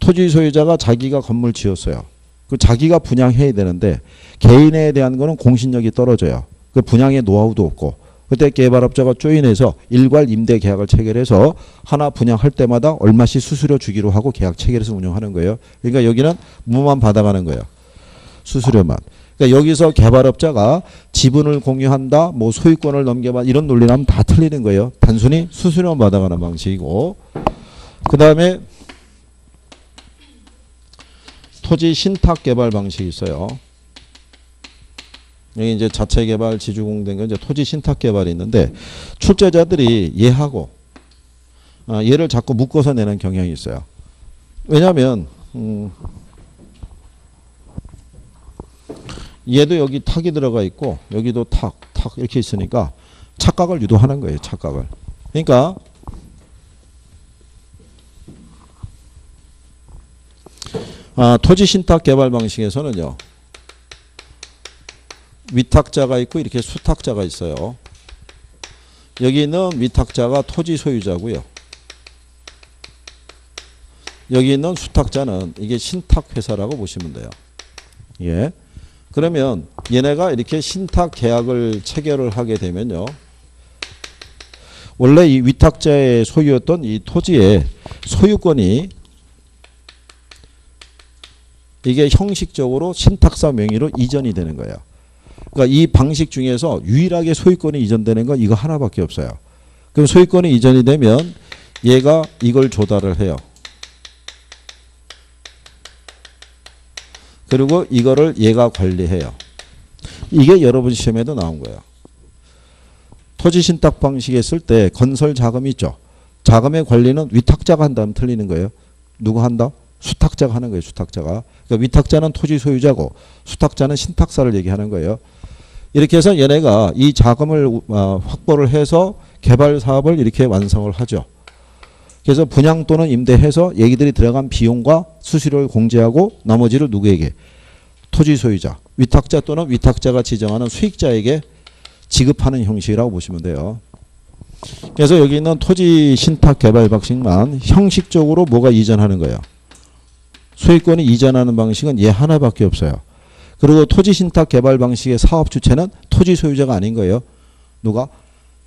토지 소유자가 자기가 건물 지었어요. 그 자기가 분양해야 되는데 개인에 대한 거는 공신력이 떨어져요. 그 분양의 노하우도 없고 그때 개발업자가 조인해서 일괄 임대 계약을 체결해서 하나 분양할 때마다 얼마씩 수수료 주기로 하고 계약 체결해서 운영하는 거예요. 그러니까 여기는 뭐만 받아가는 거예요. 수수료만. 그러니까 여기서 개발업자가 지분을 공유한다, 뭐 소유권을 넘겨봐 이런 논리라면 다 틀리는 거예요. 단순히 수수료만 받아가는 방식이고 그 다음에 토지 신탁 개발 방식이 있어요. 여기 이제 자체 개발 지주공된 건 이제 토지 신탁 개발이 있는데 출제자들이 얘하고 아, 얘를 자꾸 묶어서 내는 경향이 있어요. 왜냐하면 음, 얘도 여기 탁이 들어가 있고 여기도 탁, 탁 이렇게 있으니까 착각을 유도하는 거예요. 착각을. 그러니까 아, 토지 신탁 개발 방식에서는요. 위탁자가 있고 이렇게 수탁자가 있어요. 여기 있는 위탁자가 토지 소유자고요. 여기 있는 수탁자는 이게 신탁 회사라고 보시면 돼요. 예. 그러면 얘네가 이렇게 신탁 계약을 체결을 하게 되면요. 원래 이 위탁자의 소유였던 이 토지의 소유권이 이게 형식적으로 신탁사 명의로 이전이 되는 거예요. 그러니까 이 방식 중에서 유일하게 소유권이 이전되는 건 이거 하나밖에 없어요. 그럼 소유권이 이전이 되면 얘가 이걸 조달을 해요. 그리고 이거를 얘가 관리해요. 이게 여러분 시험에도 나온 거예요. 토지 신탁 방식에 쓸 때 건설 자금이 있죠. 자금의 관리는 위탁자가 한다면 틀리는 거예요. 누가 한다? 수탁자가 하는 거예요. 수탁자가. 그러니까 위탁자는 토지 소유자고 수탁자는 신탁사를 얘기하는 거예요. 이렇게 해서 얘네가 이 자금을 어, 확보를 해서 개발 사업을 이렇게 완성을 하죠. 그래서 분양 또는 임대해서 얘기들이 들어간 비용과 수수료를 공제하고 나머지를 누구에게? 토지 소유자, 위탁자 또는 위탁자가 지정하는 수익자에게 지급하는 형식이라고 보시면 돼요. 그래서 여기 있는 토지 신탁 개발 방식만 형식적으로 뭐가 이전하는 거예요. 소유권이 이전하는 방식은 얘 하나밖에 없어요. 그리고 토지 신탁 개발 방식의 사업 주체는 토지 소유자가 아닌 거예요. 누가?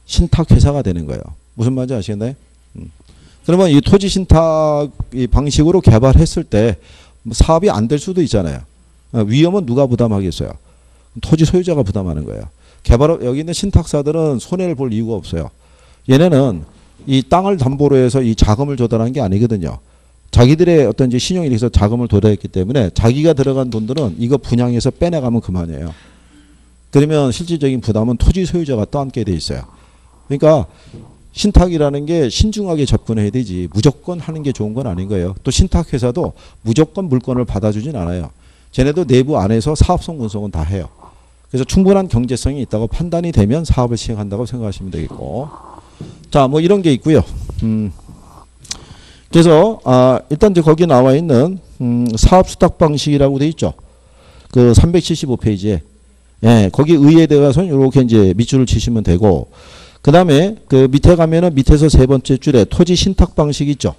신탁 회사가 되는 거예요. 무슨 말인지 아시겠나요? 음. 그러면 이 토지 신탁 이 방식으로 개발했을 때 사업이 안 될 수도 있잖아요. 어, 위험은 누가 부담하겠어요? 토지 소유자가 부담하는 거예요. 개발 여기 있는 신탁사들은 손해를 볼 이유가 없어요. 얘네는 이 땅을 담보로 해서 이 자금을 조달한 게 아니거든요. 자기들의 어떤 이제 신용이 있어 자금을 도달했기 때문에 자기가 들어간 돈들은 이거 분양해서 빼내가면 그만이에요. 그러면 실질적인 부담은 토지 소유자가 떠안게 돼 있어요. 그러니까 신탁이라는 게 신중하게 접근해야 되지 무조건 하는 게 좋은 건 아닌 거예요. 또 신탁 회사도 무조건 물건을 받아주진 않아요. 쟤네도 내부 안에서 사업성 분석은 다 해요. 그래서 충분한 경제성이 있다고 판단이 되면 사업을 시행한다고 생각하시면 되겠고. 자, 뭐 이런 게 있고요. 음. 그래서 아, 일단 이제 거기 나와 있는 음, 사업 수탁 방식이라고 돼 있죠. 그 375페이지에 예, 거기 의에 대해서는 이렇게 이제 밑줄을 치시면 되고 그 다음에 그 밑에 가면은 밑에서 세 번째 줄에 토지 신탁 방식 있죠.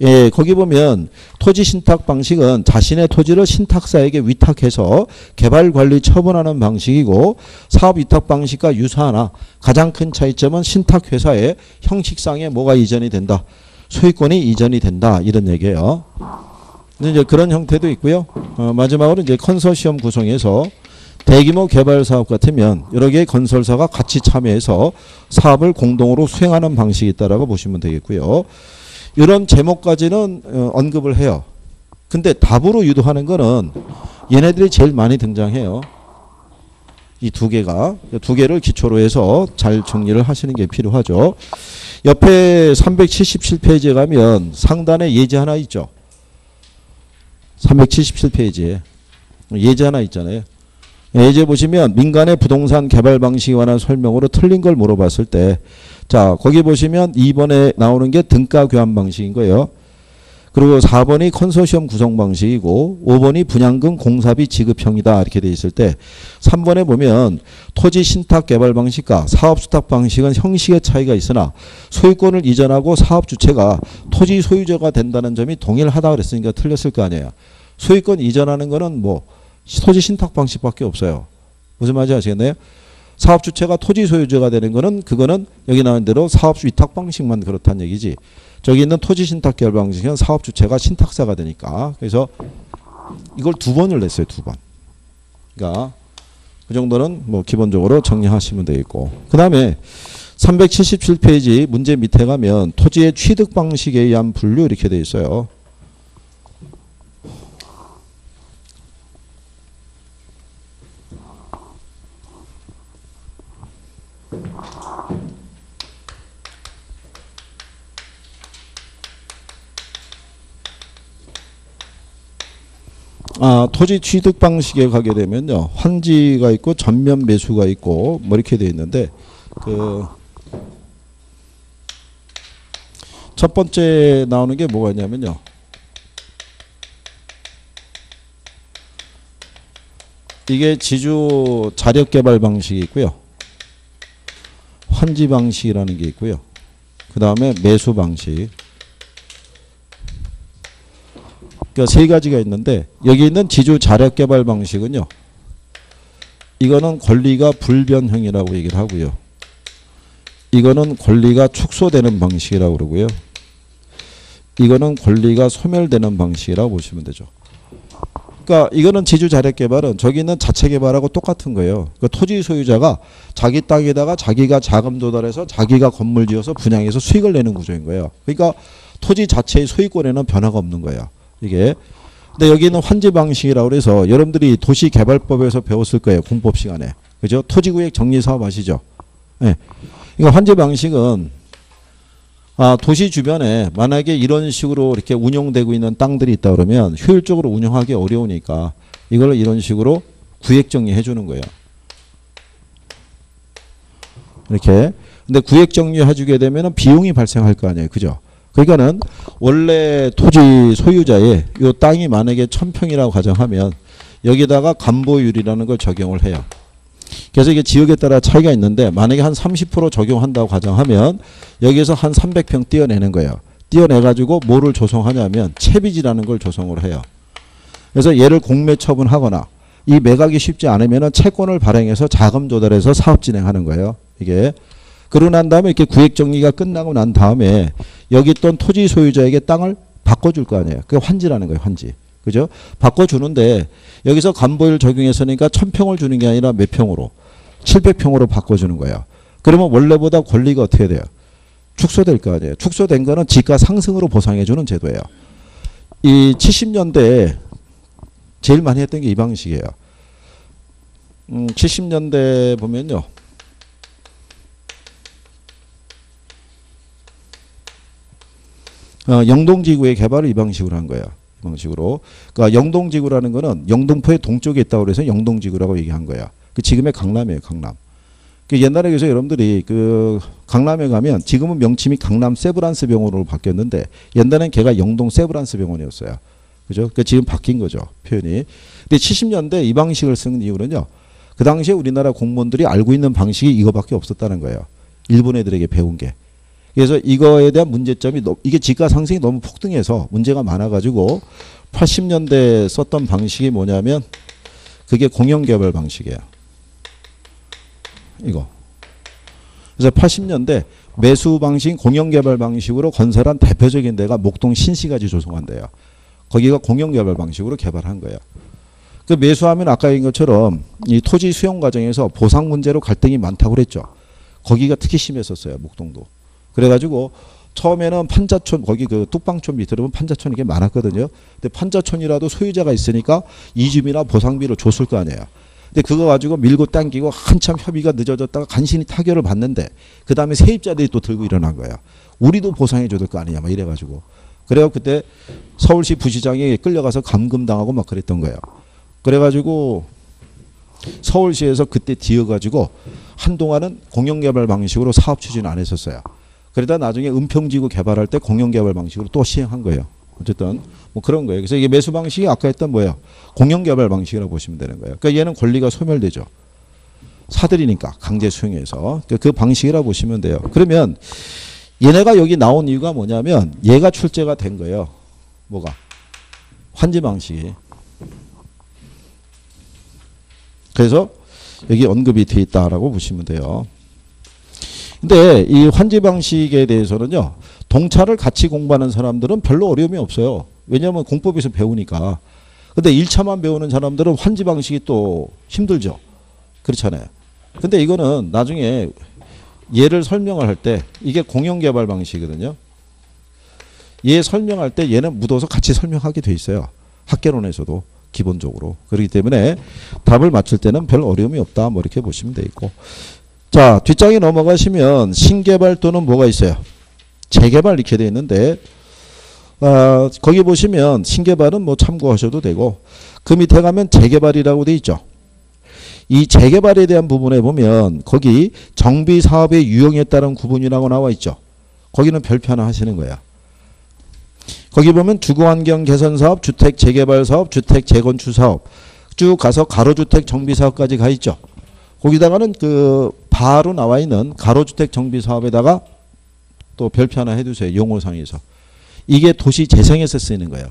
예, 거기 보면 토지 신탁 방식은 자신의 토지를 신탁사에게 위탁해서 개발 관리 처분하는 방식이고 사업 위탁 방식과 유사하나 가장 큰 차이점은 신탁 회사의 형식상에 뭐가 이전이 된다. 소유권이 이전이 된다. 이런 얘기예요. 이제 그런 형태도 있고요. 어, 마지막으로 이제 컨소시엄 구성에서 대규모 개발 사업 같으면 여러 개의 건설사가 같이 참여해서 사업을 공동으로 수행하는 방식이 있다라고 보시면 되겠고요. 이런 제목까지는 어, 언급을 해요. 근데 답으로 유도하는 거는 얘네들이 제일 많이 등장해요. 이 두 개가 두 개를 기초로 해서 잘 정리를 하시는 게 필요하죠. 옆에 377페이지에 가면 상단에 예제 하나 있죠. 377페이지에 예제 하나 있잖아요. 예제 보시면 민간의 부동산 개발 방식에 관한 설명으로 틀린 걸 물어봤을 때, 자, 거기 보시면 2번에 나오는 게 등가 교환 방식인 거예요. 그리고 4번이 컨소시엄 구성 방식이고 5번이 분양금 공사비 지급형이다 이렇게 돼 있을 때 3번에 보면 토지 신탁 개발 방식과 사업 수탁 방식은 형식의 차이가 있으나 소유권을 이전하고 사업 주체가 토지 소유자가 된다는 점이 동일하다 그랬으니까 틀렸을 거 아니에요. 소유권 이전하는 거는 뭐 토지 신탁 방식밖에 없어요. 무슨 말인지 아시겠나요? 사업 주체가 토지 소유자가 되는 거는 그거는 여기 나온 대로 사업 위탁 방식만 그렇다는 얘기지. 저기 있는 토지 신탁 결 방식은 사업 주체가 신탁사가 되니까. 그래서 이걸 두 번을 냈어요, 두 번. 그러니까 그 정도는 뭐 기본적으로 정리하시면 되겠고. 그 다음에 377페이지 문제 밑에 가면 토지의 취득 방식에 의한 분류 이렇게 돼 있어요. 아, 토지 취득 방식에 가게 되면요. 환지가 있고 전면 매수가 있고 뭐 이렇게 돼 있는데 그 첫 번째 나오는 게 뭐가 있냐면요. 이게 지주 자력 개발 방식이 있고요. 환지 방식이라는 게 있고요. 그 다음에 매수 방식. 그러니까 세 가지가 있는데 여기 있는 지주 자력 개발 방식은요. 이거는 권리가 불변형이라고 얘기를 하고요. 이거는 권리가 축소되는 방식이라고 그러고요. 이거는 권리가 소멸되는 방식이라고 보시면 되죠. 그러니까 이거는 지주 자력 개발은 저기 있는 자체 개발하고 똑같은 거예요. 그 토지 소유자가 자기 땅에다가 자기가 자금 조달해서 자기가 건물 지어서 분양해서 수익을 내는 구조인 거예요. 그러니까 토지 자체의 소유권에는 변화가 없는 거예요. 이게. 근데 여기는 환지 방식이라고 그래서 여러분들이 도시개발법에서 배웠을 거예요. 공법 시간에. 그죠? 토지구역 정리 사업 아시죠? 예. 네. 그러니까 환지 방식은 아, 도시 주변에 만약에 이런 식으로 이렇게 운영되고 있는 땅들이 있다 그러면 효율적으로 운영하기 어려우니까 이걸 이런 식으로 구획 정리해 주는 거예요. 이렇게. 근데 구획 정리해 주게 되면 비용이 발생할 거 아니에요. 그죠? 그러니까는 원래 토지 소유자의 요 땅이 만약에 천평이라고 가정하면 여기다가 간보율이라는 걸 적용을 해요. 그래서 이게 지역에 따라 차이가 있는데 만약에 한 30% 적용한다고 가정하면 여기에서 한 300평 띄어내는 거예요. 띄어내 가지고 뭐를 조성하냐면 채비지라는 걸 조성을 해요. 그래서 얘를 공매 처분하거나 이 매각이 쉽지 않으면은 채권을 발행해서 자금 조달해서 사업 진행하는 거예요. 이게 그러고 난 다음에 이렇게 구획 정리가 끝나고 난 다음에 여기 있던 토지 소유자에게 땅을 바꿔줄 거 아니에요. 그게 환지라는 거예요. 환지. 그죠? 바꿔주는데 여기서 간보율 적용해서니까 1000평을 주는 게 아니라 몇 평으로? 700평으로 바꿔주는 거예요. 그러면 원래보다 권리가 어떻게 돼요? 축소될 거 아니에요. 축소된 거는 지가 상승으로 보상해주는 제도예요. 이 70년대에 제일 많이 했던 게 이 방식이에요. 음, 70년대 보면요. 어, 영동지구의 개발을 이 방식으로 한 거예요. 이 방식으로. 그러니까 영동지구라는 거는 영동포의 동쪽에 있다고 그래서 영동지구라고 얘기한 거야. 그 지금의 강남이에요, 강남. 그 옛날에 그래서 여러분들이 그 강남에 가면 지금은 명칭이 강남 세브란스 병원으로 바뀌었는데 옛날엔 걔가 영동 세브란스 병원이었어요. 그죠? 그 지금 바뀐 거죠, 표현이. 근데 70년대 이 방식을 쓴 이유는요. 그 당시에 우리나라 공무원들이 알고 있는 방식이 이거밖에 없었다는 거예요. 일본 애들에게 배운 게. 그래서 이거에 대한 문제점이 이게 지가 상승이 너무 폭등해서 문제가 많아가지고 80년대 썼던 방식이 뭐냐면 그게 공영개발 방식이에요. 이거. 그래서 80년대 매수 방식, 공영개발 방식으로 건설한 대표적인 데가 목동 신시가지 조성한대요. 거기가 공영개발 방식으로 개발한 거예요. 그 매수하면 아까 얘기한 것처럼 이 토지 수용 과정에서 보상 문제로 갈등이 많다고 그랬죠. 거기가 특히 심했었어요. 목동도. 그래가지고 처음에는 판자촌 거기 그 뚝방촌 밑으로 보면 판자촌 이 게 많았거든요. 근데 판자촌이라도 소유자가 있으니까 이주민이나 보상비를 줬을 거 아니에요. 근데 그거 가지고 밀고 당기고 한참 협의가 늦어졌다가 간신히 타결을 받는데 그 다음에 세입자들이 또 들고 일어난 거야. 우리도 보상해 줘야 될 거 아니냐 막 이래가지고. 그래요 그때 서울시 부시장이 끌려가서 감금당하고 막 그랬던 거예요. 그래가지고 서울시에서 그때 뒤어가지고 한동안은 공영개발 방식으로 사업 추진 안 했었어요. 그러다 나중에 은평지구 개발할 때 공영개발 방식으로 또 시행한 거예요. 어쨌든 뭐 그런 거예요. 그래서 이게 매수 방식이 아까 했던 뭐예요? 공영개발 방식이라고 보시면 되는 거예요. 그러니까 얘는 권리가 소멸되죠. 사들이니까 강제 수용해서 그, 그 방식이라고 보시면 돼요. 그러면 얘네가 여기 나온 이유가 뭐냐면 얘가 출제가 된 거예요. 뭐가 환지 방식이. 그래서 여기 언급이 돼 있다라고 보시면 돼요. 근데 이 환지 방식에 대해서는요. 동차를 같이 공부하는 사람들은 별로 어려움이 없어요. 왜냐하면 공법에서 배우니까. 근데 1차만 배우는 사람들은 환지 방식이 또 힘들죠. 그렇잖아요. 근데 이거는 나중에 얘를 설명을 할 때 이게 공영개발 방식이거든요. 얘 설명할 때 얘는 묻어서 같이 설명하게 돼 있어요. 학계론에서도 기본적으로. 그렇기 때문에 답을 맞출 때는 별 어려움이 없다. 뭐 이렇게 보시면 돼 있고. 자, 뒷장에 넘어가시면 신개발 또는 뭐가 있어요? 재개발 이렇게 돼 있는데 아, 거기 보시면 신개발은 뭐 참고하셔도 되고 그 밑에 가면 재개발이라고 돼 있죠. 이 재개발에 대한 부분에 보면 거기 정비 사업의 유형에 따른 구분이라고 나와 있죠. 거기는 별표 하나 하시는 거야. 거기 보면 주거환경 개선 사업, 주택 재개발 사업, 주택 재건축 사업 쭉 가서 가로주택 정비 사업까지 가 있죠. 거기다가는 그 바로 나와 있는 가로주택 정비 사업에다가 또 별표 하나 해두세요. 용어상에서. 이게 도시 재생에서 쓰이는 거예요.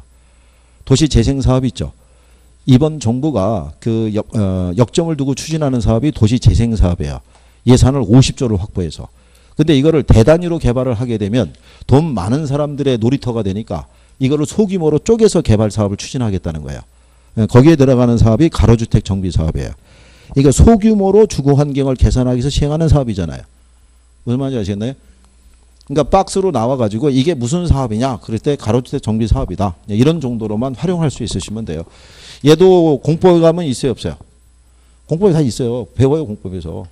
도시 재생 사업 있죠. 이번 정부가 그 역, 어, 역점을 두고 추진하는 사업이 도시 재생 사업이에요. 예산을 50조를 확보해서. 근데 이거를 대단위로 개발을 하게 되면 돈 많은 사람들의 놀이터가 되니까 이거를 소규모로 쪼개서 개발 사업을 추진하겠다는 거예요. 예, 거기에 들어가는 사업이 가로주택 정비 사업이에요. 이거 소규모로 주거 환경을 개선하기 위해서 시행하는 사업이잖아요. 무슨 말인지 아시겠나요? 그러니까 박스로 나와가지고 이게 무슨 사업이냐? 그럴 때 가로주택 정비 사업이다. 예, 이런 정도로만 활용할 수 있으시면 돼요. 얘도 공법에 가면 있어요, 없어요? 공법에 다 있어요. 배워요, 공법에서.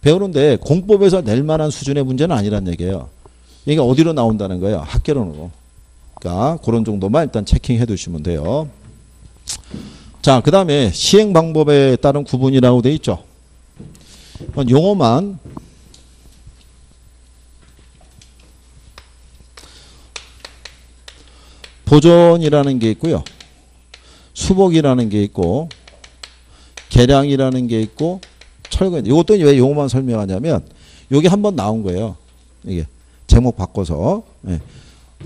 배우는데 공법에서 낼 만한 수준의 문제는 아니란 얘기예요. 이게 어디로 나온다는 거예요? 학계론으로. 그러니까 그런 정도만 일단 체킹해 두시면 돼요. 자, 그 다음에 시행 방법에 따른 구분이라고 돼 있죠. 용어만 보존이라는 게 있고요. 수복이라는 게 있고 계량이라는 게 있고 철거. 이것도 왜 용어만 설명하냐면 여기 한 번 나온 거예요. 이게 제목 바꿔서. 예.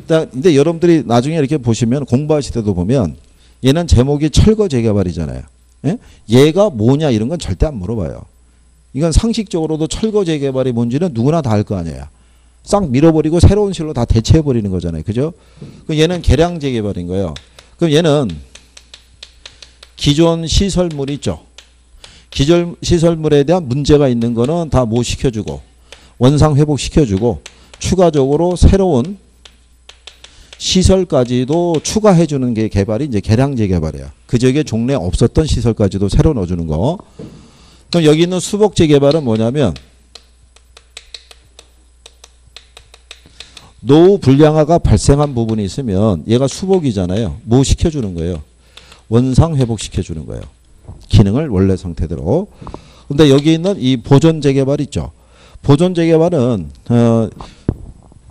근데 여러분들이 나중에 이렇게 보시면 공부하실 때도 보면 얘는 제목이 철거 재개발이잖아요. 예? 얘가 뭐냐 이런 건 절대 안 물어봐요. 이건 상식적으로도 철거 재개발이 뭔지는 누구나 다 알 거 아니에요. 싹 밀어버리고 새로운 실로 다 대체해버리는 거잖아요. 그죠? 그 얘는 개량 재개발인 거예요. 그럼 얘는 기존 시설물 있죠. 기존 시설물에 대한 문제가 있는 거는 다뭐 시켜주고 원상 회복시켜주고 추가적으로 새로운 시설까지도 추가해 주는 게 개발이 이제 개량 재개발이야. 그 적에 종래 없었던 시설까지도 새로 넣어 주는 거. 그럼 여기 있는 수복 재 개발은 뭐냐면 노후 불량화가 발생한 부분이 있으면 얘가 수복이잖아요. 뭐 시켜주는 거예요? 원상 회복시켜주는 거예요. 기능을 원래 상태대로. 근데 여기 있는 이 보존 재개발 있죠. 보존 재개발은 어,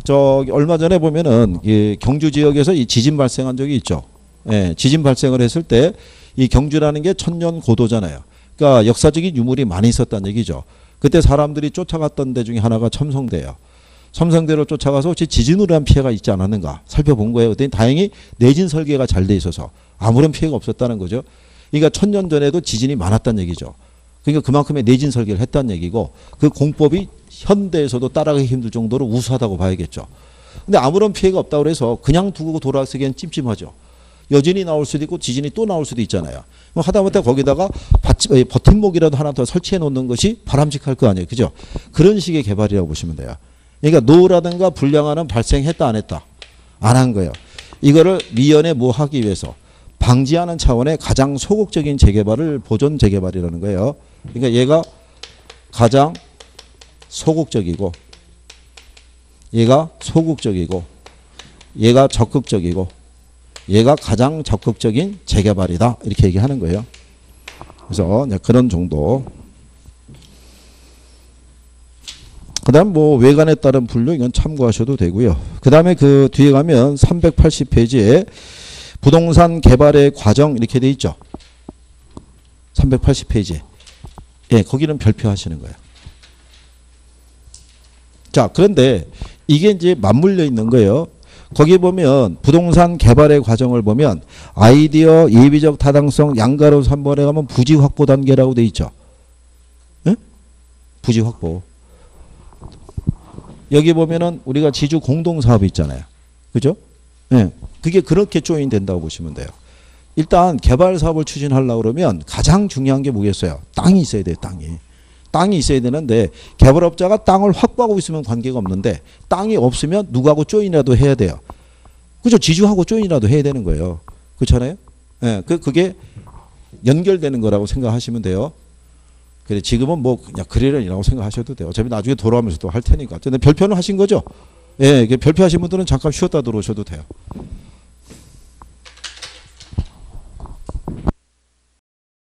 저기 얼마 전에 보면은 이 경주 지역에서 이 지진 발생한 적이 있죠. 예, 지진 발생을 했을 때 이 경주라는 게 천년 고도잖아요. 그러니까 역사적인 유물이 많이 있었다는 얘기죠. 그때 사람들이 쫓아갔던 데 중에 하나가 첨성대예요. 첨성대로 쫓아가서 혹시 지진으로 한 피해가 있지 않았는가 살펴본 거예요. 그랬더니 다행히 내진 설계가 잘 돼 있어서 아무런 피해가 없었다는 거죠. 그러니까 천년 전에도 지진이 많았다는 얘기죠. 그러니까 그만큼의 내진 설계를 했다는 얘기고 그 공법이 현대에서도 따라가기 힘들 정도로 우수하다고 봐야겠죠. 근데 아무런 피해가 없다고 해서 그냥 두고 돌아서기엔 찜찜하죠. 여진이 나올 수도 있고 지진이 또 나올 수도 있잖아요. 하다못해 거기다가 받침, 버팀목이라도 하나 더 설치해 놓는 것이 바람직할 거 아니에요. 그죠? 그런 식의 개발이라고 보시면 돼요. 그러니까 노라든가 불량화는 발생했다 안 했다? 안 한 거예요. 이거를 미연에 뭐 하기 위해서 방지하는 차원의 가장 소극적인 재개발을 보존 재개발이라는 거예요. 그러니까 얘가 가장 소극적이고 얘가 소극적이고 얘가 적극적이고 얘가 가장 적극적인 재개발이다 이렇게 얘기하는 거예요. 그래서 그런 정도. 그 다음 뭐 외관에 따른 분류 이건 참고하셔도 되고요. 그 다음에 그 뒤에 가면 380페이지에 부동산 개발의 과정 이렇게 돼 있죠. 380페이지에. 예, 거기는 별표 하시는 거예요. 자, 그런데 이게 이제 맞물려 있는 거예요. 거기 보면 부동산 개발의 과정을 보면 아이디어, 예비적 타당성, 양가로 3번에 가면 부지 확보 단계라고 돼 있죠. 예? 부지 확보. 여기 보면은 우리가 지주 공동 사업이 있잖아요. 그죠? 예. 그게 그렇게 조인 된다고 보시면 돼요. 일단 개발 사업을 추진하려고 그러면 가장 중요한 게 뭐겠어요? 땅이 있어야 돼요, 땅이. 땅이 있어야 되는데 개발업자가 땅을 확보하고 있으면 관계가 없는데 땅이 없으면 누구하고 조인이라도 해야 돼요. 그죠? 지주하고 조인이라도 해야 되는 거예요. 그렇잖아요? 예, 그, 그게 연결되는 거라고 생각하시면 돼요. 그래, 지금은 뭐 그냥 그래라고 생각하셔도 돼요. 어차피 나중에 돌아오면서 또 할 테니까. 근데 별표는 하신 거죠? 예, 별표 하신 분들은 잠깐 쉬었다 들어오셔도 돼요.